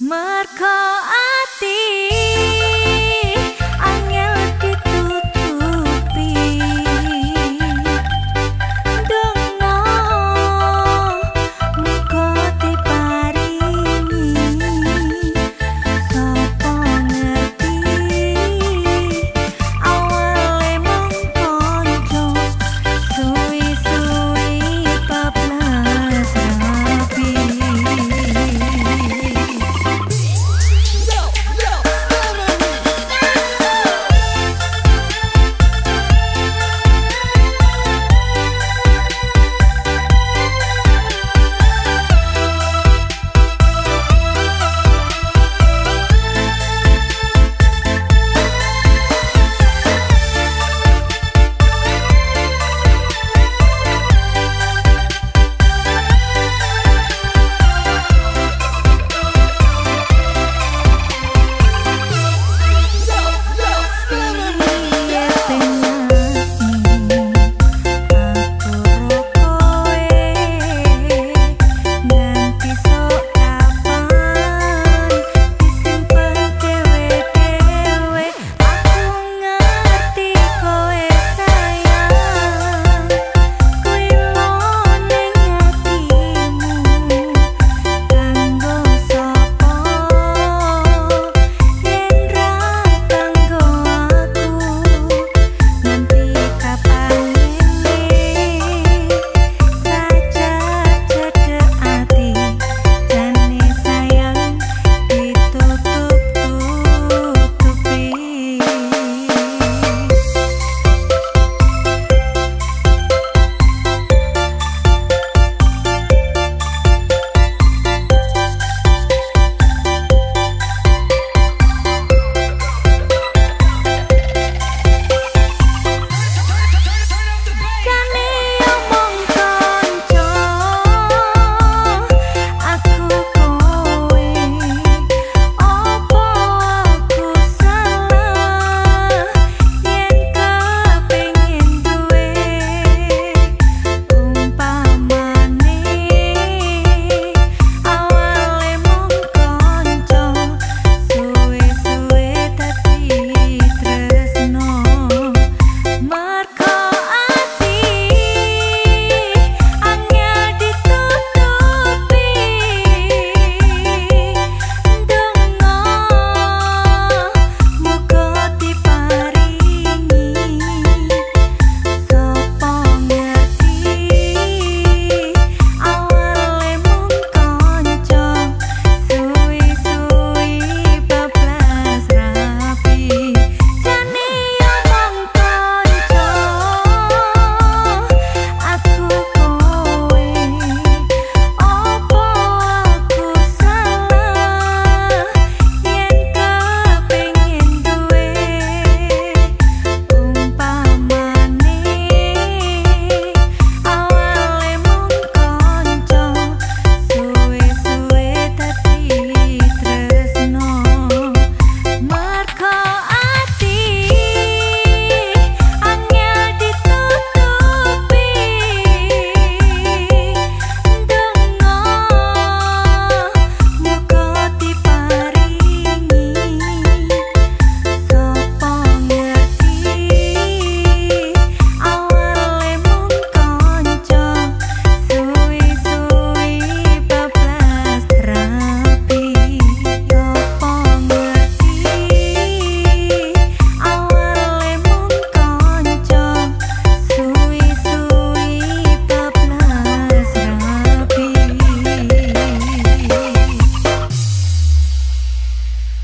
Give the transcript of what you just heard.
Merko Ati